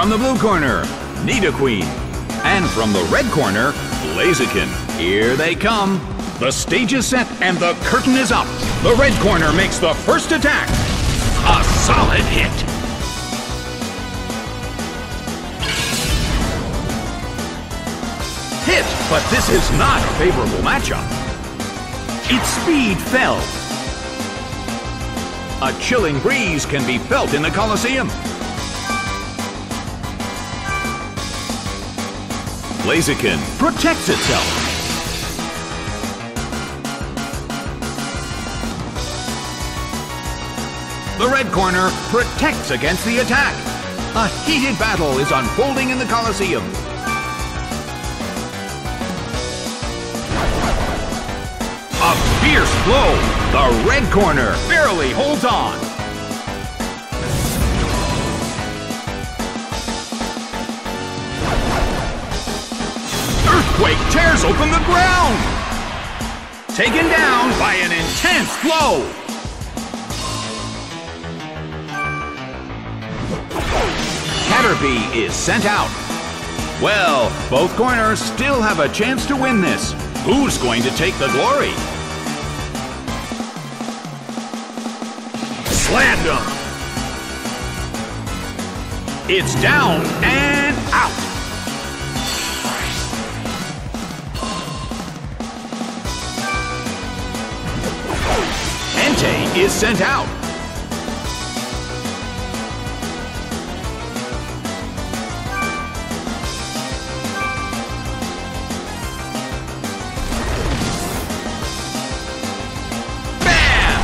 From the blue corner, Nidoqueen. And from the red corner, Blaziken. Here they come. The stage is set and the curtain is up. The red corner makes the first attack. A solid hit. Hit, but this is not a favorable matchup. Its speed fell. A chilling breeze can be felt in the Colosseum. Blaziken protects itself. The red corner protects against the attack. A heated battle is unfolding in the Colosseum. A fierce blow. The red corner barely holds on. Earthquake tears open the ground. Taken down by an intense blow. Caterpie is sent out. Well, both corners still have a chance to win this. Who's going to take the glory? Slammed him. It's down and out. Is sent out. Bam!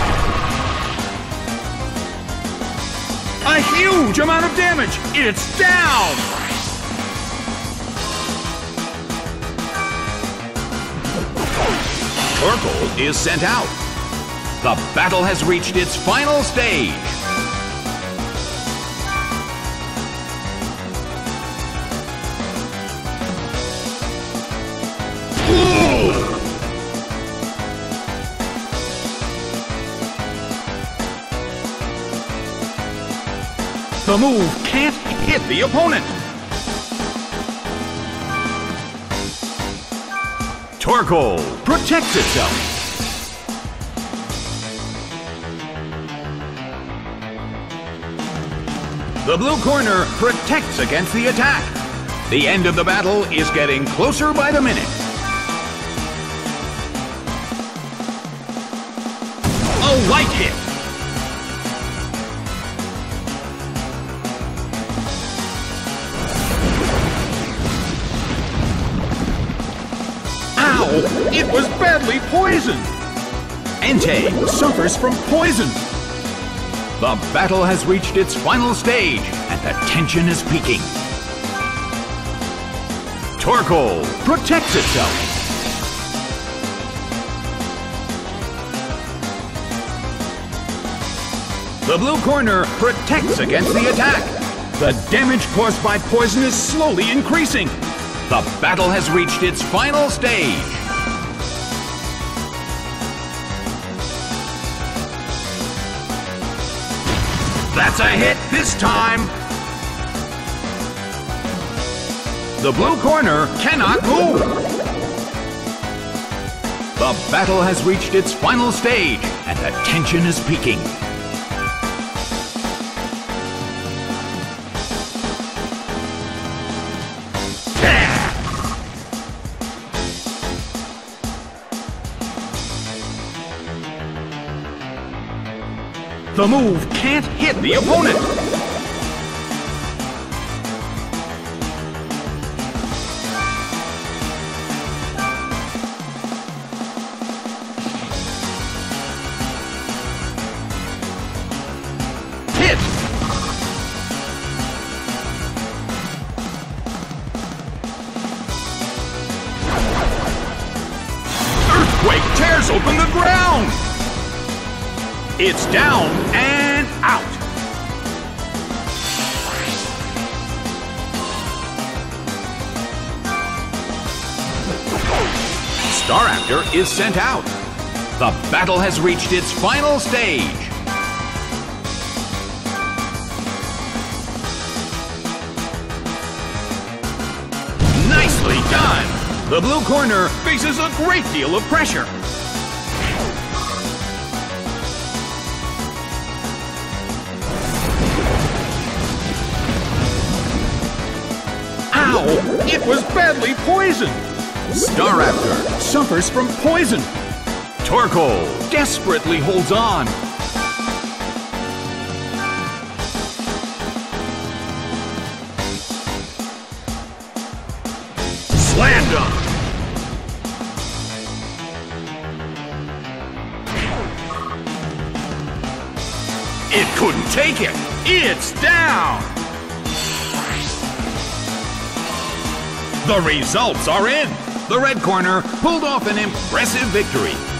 A huge amount of damage. It's down. Torkoal is sent out. The battle has reached its final stage. The move can't hit the opponent. Torkoal protects itself. The blue corner protects against the attack. The end of the battle is getting closer by the minute. A light hit. Ow! It was badly poisoned! Entei suffers from poison. The battle has reached its final stage, and the tension is peaking. Torkoal protects itself. The blue corner protects against the attack. The damage caused by poison is slowly increasing. The battle has reached its final stage. That's a hit this time. The blue corner cannot move. The battle has reached its final stage, and the tension is peaking. The move can't hit the opponent. Hit! Earthquake tears open the ground! It's down and out. Staraptor is sent out. The battle has reached its final stage. Nicely done! The blue corner faces a great deal of pressure. It was badly poisoned! Staraptor suffers from poison. Torkoal desperately holds on. Slam dunk! It couldn't take it! It's down! The results are in! The red corner pulled off an impressive victory